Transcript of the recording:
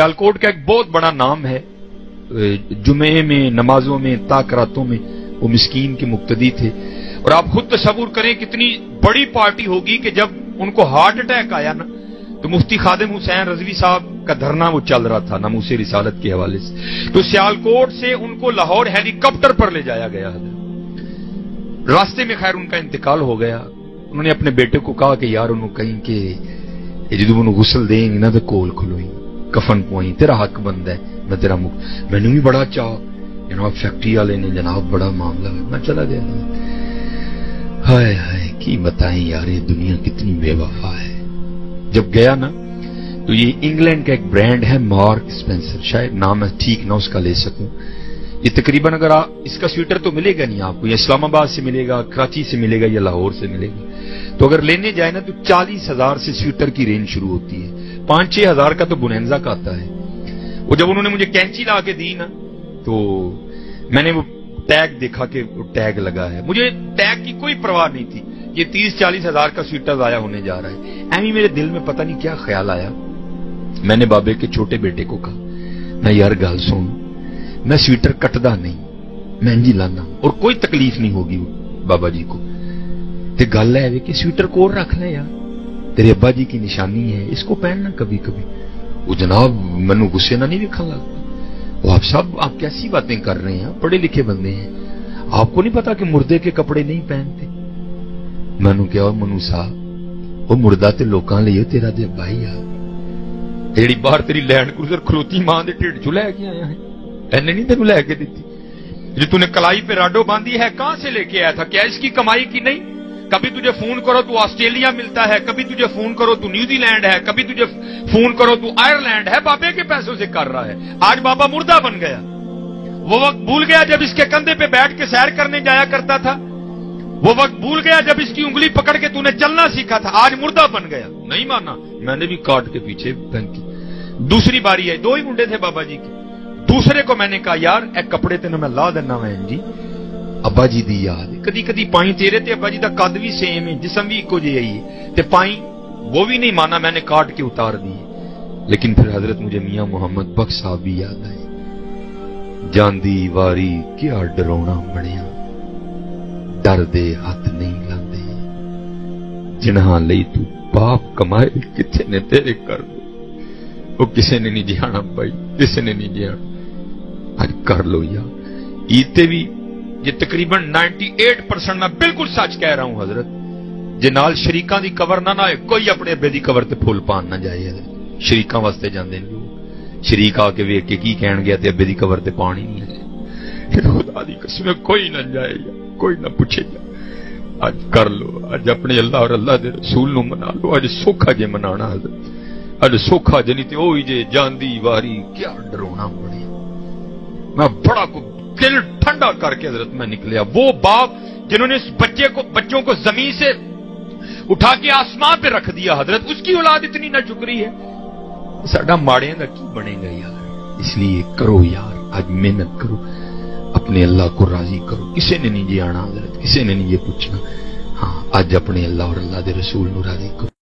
सियालकोट का एक बहुत बड़ा नाम है। जुमे में, नमाजों में, ताकरातों में वो मिस्कीन के मुक्तदी थे। और आप खुद तस्वूर करें, कितनी बड़ी पार्टी होगी कि जब उनको हार्ट अटैक आया ना तो मुफ्ती खादिम हुसैन रजवी साहब का धरना वो चल रहा था, नमूसे रिसालत के हवाले से। तो सियालकोट से उनको लाहौर हेलीकॉप्टर पर ले जाया गया रास्ते में खैर उनका इंतकाल हो गया। उन्होंने अपने बेटे को कहा कि यार उन्होंने कहीं कि जो गुसल देंगे ना तो कोल खुलोई कफन पुआई तेरा हक बंद है, मैं तेरा मुख मैनू भी बड़ा चाह। जनाब फैक्ट्री वाले ने जनाब, बड़ा मामला है, मैं चला गया हाय हाय, की बताएँ यार, ये दुनिया कितनी बेवफा है। जब गया ना तो ये इंग्लैंड का एक ब्रांड है, मार्क स्पेंसर। शायद नाम है ठीक ना, उसका ले सकूँ। ये तकरीबन अगर आप इसका स्वेटर तो मिलेगा नहीं आपको, या इस्लामाबाद से मिलेगा, कराची से मिलेगा, या लाहौर से मिलेगा। तो अगर लेने जाए ना तो चालीस हज़ार से स्वेटर की रेंज शुरू होती है। पाँच छह हज़ार का तो बुनेजा का आता है। वो जब उन्होंने मुझे कैंची ला के दी ना तो मैंने वो टैग देखा कि वो टैग लगा है। मुझे टैग की कोई परवाह नहीं थी। ये तीस चालीस हज़ार का स्वेटर जाया होने जा रहा है। एमी मेरे दिल में पता नहीं क्या ख्याल आया। मैंने बाबे के छोटे बेटे को कहा, मैं यार, गल सुन। मैं स्वीटर कटदा नहीं, मैं इंजी लाना। और कोई तकलीफ़ नहीं होगी बाबा जी को। गल है कि स्वीटर कोर रख ले यार। तेरे अब्बा जी की निशानी है इसको पहनना कभी कभी वो जनाब मनु गुस्से ना नहीं दिखा लगता वो आप सब आप कैसी बातें कर रहे हैं पढ़े लिखे बंदे हैं आपको नहीं पता कि मुर्दे के कपड़े नहीं पहनते मैनू क्या मनु साहब वो मुर्दा ते लोकां लियो तेरा ते अब्बा ही आ ਜਿਹੜੀ ਬਾਹਰ ਤੇਰੀ ਲੈਂਡ ਕਰੂਜ਼ਰ ਖਲੋਤੀ ਮਾਂ ਦੇ ਢਿੱਡ ਚੋਂ ਲੈ ਕੇ ਆਇਆ ਹੈ ਐਨੇ नहीं तेन लैके दी जो तूने कलाई पे राडो बांधी है कहां से लेके आया था क्या इसकी कमाई की नहीं कभी तुझे फ़ोन करो, तू ऑस्ट्रेलिया मिलता है, कभी तुझे फ़ोन करो तो न्यूजीलैंड है, कभी तुझे फ़ोन करो, तू आयरलैंड है, बाबे के पैसों से कर रहा है। आज बाबा मुर्दा बन गया। वो वक्त भूल गया जब इसके कंधे पे बैठ के सैर करने जाया करता था। वो वक्त भूल गया जब इसकी उंगली पकड़ के तूने चलना सीखा था। आज मुर्दा बन गया। नहीं माना, मैंने भी कार्ड के पीछे फेंकी। दूसरी बारी आई, दो ही मुंडे थे बाबा जी के। दूसरे को मैंने कहा, यार, एक कपड़े तेन मैं ला देना वैन जी। अब्बा जी दी याद कदी कदी पाई तेरे ते अब्बा जी का कद भी सेम है जिसम भी इको जे है ते पाई वो भी नहीं माना मैंने काट के उतार दी लेकिन फिर हज़रत मुझे मियाँ मोहम्मद बख्श साहब भी याद आए जांदी वारी क्या डरावना बनया डर दे हथ नहीं लाते जिन्हा ਲਈ तू पाप कमाए किथे ने तेरे कर दे वो किसी ने नहीं जिहाना भाई किसी ने नहीं जिहाना आज कर लो यार ईते भी ये तकरीबन 98 परसेंट मैं बिल्कुल सच कह रहा हूँ, हज़रत। जे नाल शरीका की कवर ना ना हो कोई अपने अब्बे की कवर ते फुल पान ना जाए शरीका वास्ते जाते शरीक आके वेख के की कह गया अब्बे की कवर ते पानी नहीं है। कसम, कोई ना जाए कोई ना पूछे जा आज कर लो, आज अपने अल्लाह और अल्लाह के रसूल नु मना लो, आज सौखा जे मनाना, हज़रत। अज सौखा जनी ते जे जांदी वारी, क्या डरोना बड़ी मैं बड़ा को दिल ठंडा करके हज़रत में निकलिया वो बाप जिन्होंने इस बच्चे को बच्चों को ज़मीन से उठा के आसमान पे रख दिया, हज़रत, उसकी औलाद इतनी ना चुक रही है। साडा माड़े का की बनेगा यार? इसलिए करो यार, आज मेहनत करो, अपने अल्लाह को राज़ी करो। किसी ने नहीं जी आना, हज़रत, किसी ने नहीं ये पूछना। हाँ आज अपने अल्लाह और अल्लाह के रसूल राज़ी करो।